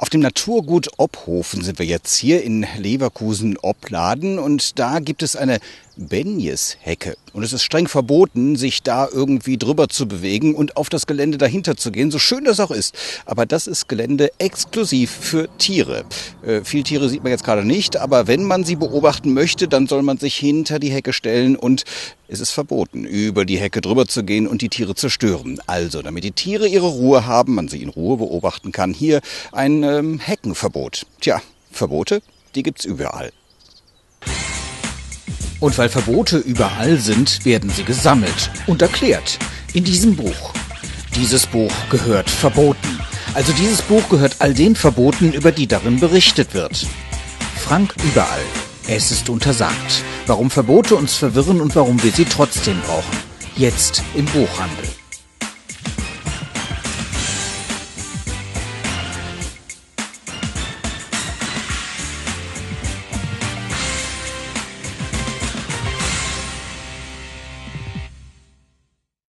Auf dem Naturgut Obhofen sind wir jetzt hier in Leverkusen-Opladen und da gibt es eine Benjeshecke. Und es ist streng verboten, sich da irgendwie drüber zu bewegen und auf das Gelände dahinter zu gehen, so schön das auch ist. Aber das ist Gelände exklusiv für Tiere. Äh, viel Tiere sieht man jetzt gerade nicht, aber wenn man sie beobachten möchte, dann soll man sich hinter die Hecke stellen und es ist verboten, über die Hecke drüber zu gehen und die Tiere zu stören. Also, damit die Tiere ihre Ruhe haben, man sie in Ruhe beobachten kann, hier ein ähm, Heckenverbot. Tja, Verbote, die gibt's überall. Und weil Verbote überall sind, werden sie gesammelt und erklärt in diesem Buch. Dieses Buch gehört verboten. Also dieses Buch gehört all den Verboten, über die darin berichtet wird. Frank überall. Es ist untersagt. Warum Verbote uns verwirren und warum wir sie trotzdem brauchen. Jetzt im Buchhandel.